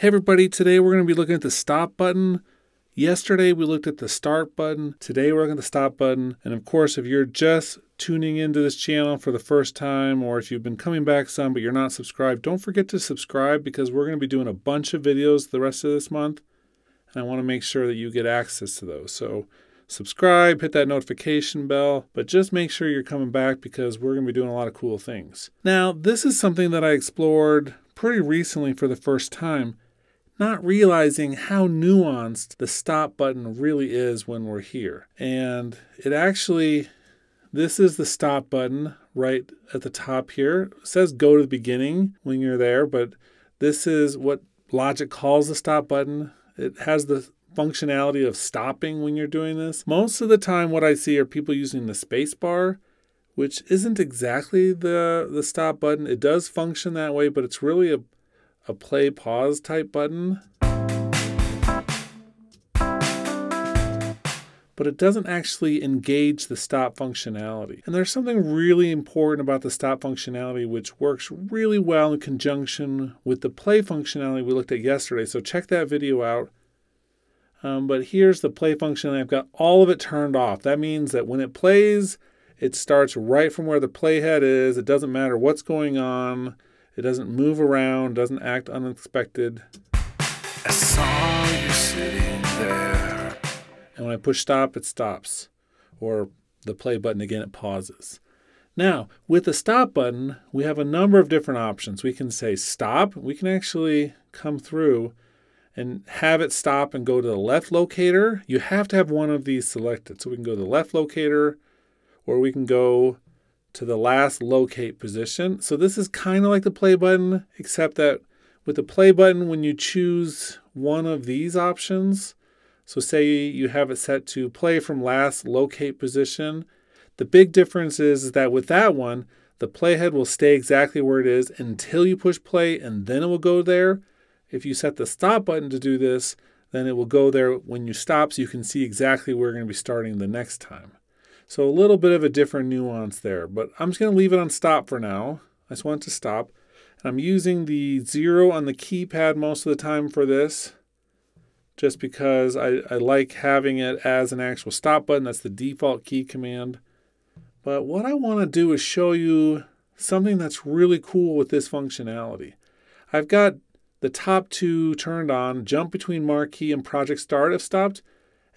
Hey everybody, today we're going to be looking at the stop button. Yesterday we looked at the start button. Today we're looking at the stop button. And of course, if you're just tuning into this channel for the first time, or if you've been coming back some but you're not subscribed, don't forget to subscribe because we're going to be doing a bunch of videos the rest of this month. And I want to make sure that you get access to those. So subscribe, hit that notification bell, but just make sure you're coming back because we're going to be doing a lot of cool things. Now, this is something that I explored pretty recently for the first time not realizing how nuanced the stop button really is when we're here. And it actually, this is the stop button right at the top here. It says go to the beginning when you're there, but this is what Logic calls the stop button. It has the functionality of stopping when you're doing this. Most of the time, what I see are people using the space bar, which isn't exactly the, the stop button. It does function that way, but it's really a a play pause type button. But it doesn't actually engage the stop functionality. And there's something really important about the stop functionality which works really well in conjunction with the play functionality we looked at yesterday. So check that video out. Um, but here's the play function. I've got all of it turned off. That means that when it plays, it starts right from where the playhead is. It doesn't matter what's going on. It doesn't move around, doesn't act unexpected. I saw you sitting there. And when I push stop, it stops. Or the play button again, it pauses. Now, with the stop button, we have a number of different options. We can say stop. We can actually come through and have it stop and go to the left locator. You have to have one of these selected. So we can go to the left locator, or we can go to the last locate position. So this is kind of like the play button, except that with the play button, when you choose one of these options, so say you have it set to play from last locate position, the big difference is that with that one, the playhead will stay exactly where it is until you push play and then it will go there. If you set the stop button to do this, then it will go there when you stop so you can see exactly where you're going to be starting the next time. So a little bit of a different nuance there, but I'm just going to leave it on stop for now. I just want to stop. I'm using the zero on the keypad most of the time for this, just because I, I like having it as an actual stop button. That's the default key command. But what I want to do is show you something that's really cool with this functionality. I've got the top two turned on, jump between marquee and project start if stopped,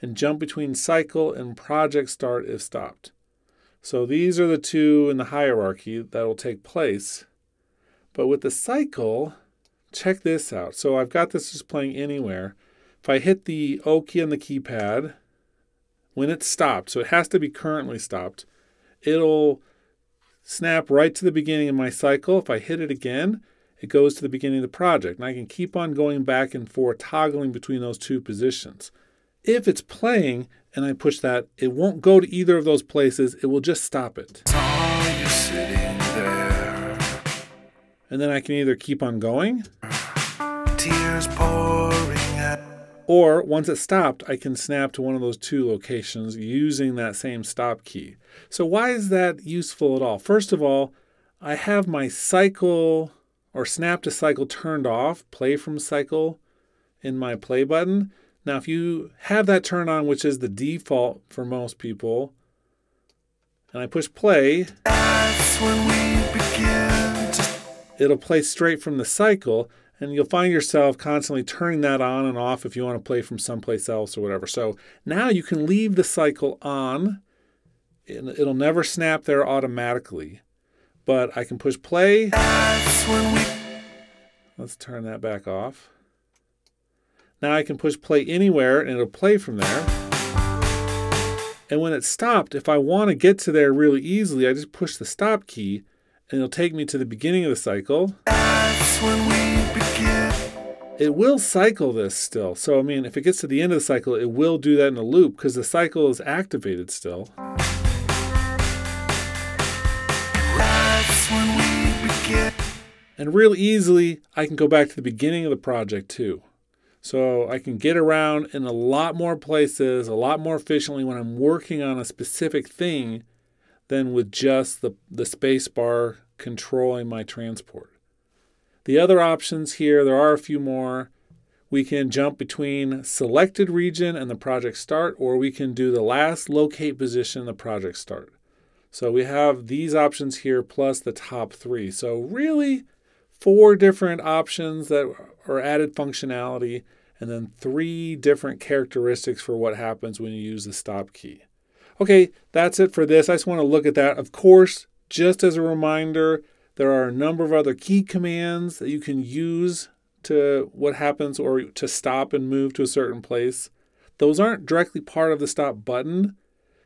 and jump between cycle and project start if stopped. So these are the two in the hierarchy that will take place. But with the cycle, check this out. So I've got this just playing anywhere. If I hit the O key on the keypad, when it's stopped, so it has to be currently stopped, it'll snap right to the beginning of my cycle. If I hit it again, it goes to the beginning of the project. And I can keep on going back and forth, toggling between those two positions. If it's playing and I push that, it won't go to either of those places. It will just stop it. And then I can either keep on going. Or once it stopped, I can snap to one of those two locations using that same stop key. So why is that useful at all? First of all, I have my cycle or snap to cycle turned off, play from cycle in my play button. Now, if you have that turned on, which is the default for most people, and I push play, it'll play straight from the cycle, and you'll find yourself constantly turning that on and off if you want to play from someplace else or whatever. So now you can leave the cycle on. It'll never snap there automatically, but I can push play. Let's turn that back off. Now I can push play anywhere and it'll play from there. And when it's stopped, if I want to get to there really easily, I just push the stop key and it'll take me to the beginning of the cycle. It will cycle this still. So, I mean, if it gets to the end of the cycle, it will do that in a loop because the cycle is activated still. And real easily, I can go back to the beginning of the project too. So I can get around in a lot more places, a lot more efficiently when I'm working on a specific thing than with just the, the space bar controlling my transport. The other options here, there are a few more. we can jump between selected region and the project start, or we can do the last locate position the project start. So we have these options here plus the top three. So really four different options that are added functionality and then three different characteristics for what happens when you use the stop key. Okay, that's it for this. I just want to look at that. Of course, just as a reminder, there are a number of other key commands that you can use to what happens or to stop and move to a certain place. Those aren't directly part of the stop button,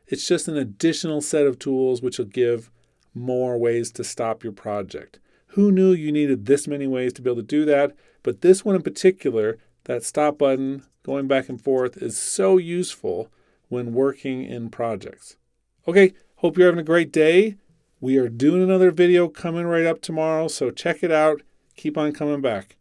it's just an additional set of tools which will give more ways to stop your project. Who knew you needed this many ways to be able to do that? But this one in particular, that stop button going back and forth, is so useful when working in projects. Okay, hope you're having a great day. We are doing another video coming right up tomorrow, so check it out. Keep on coming back.